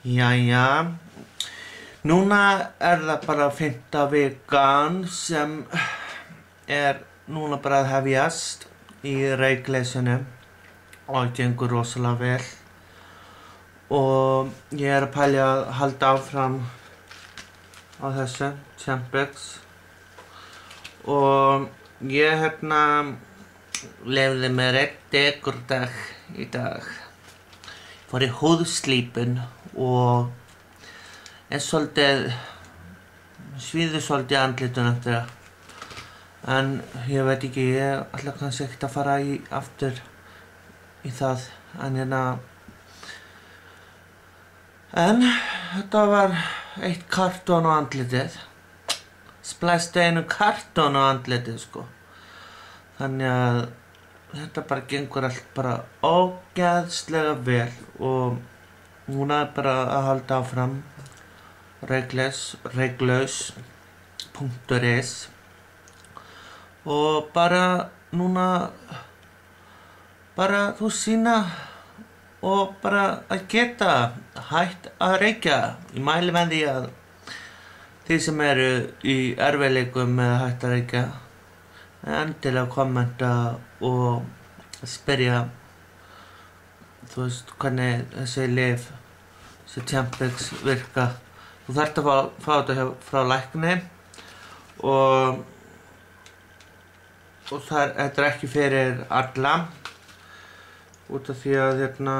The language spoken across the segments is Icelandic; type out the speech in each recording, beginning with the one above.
Jæja, núna er það bara fymta vikan sem er núna bara að hefjast í reikleysinu og gengur rosalega vel. Og ég er að pælja að halda áfram á þessu, Champions og ég hérna lefði mér einn dekurdag í dag í húðslípun og er svolítið svíður svolítið andlitun eftir það. En ég veit ekki, ég ætla kannski ekkert að fara í aftur í það en hérna en þetta var eitt kartón á andlitið. Splæsti einu kartón á andlitið sko. Þannig að þetta bara gengur allt bara ógeðslega vel og núna er bara að halda áfram. Reglaus reglaus.is og bara núna bara þú sína og bara að geta hægt að reykja. Ég mæli með því að þið sem eru í erfiðleikum með hægt að reykja endilega kommenta og spyrja þú veist hvernig þessi lif þessi Champix virka. Þú þarft að fá, fá þetta frá lækni og og það er, er ekki fyrir alla út af því að hérna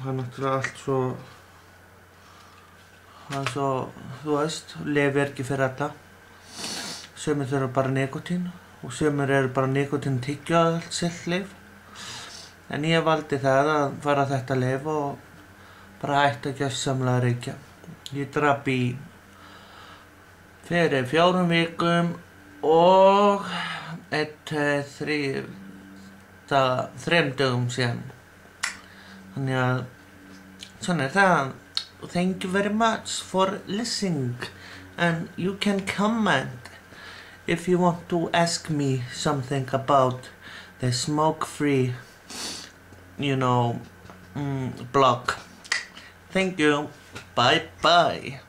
það er náttúrulega allt svo það er svo þú veist, lifi er ekki fyrir alla. Sömur þurfa bara nikotín og sömur eru bara nikotín tyggja allt sitt lif en ég valdi það að fara þetta lif og bara hætta að gjössamlega reykja. Ég draf í fyrir fjórum vikum og eitt, þrýr þrem dögum síðan. Þannig að svona er það. Thank you very much for listening. And you can comment if you want to ask me something about the smoke free you know mm, blog thank you. Bye bye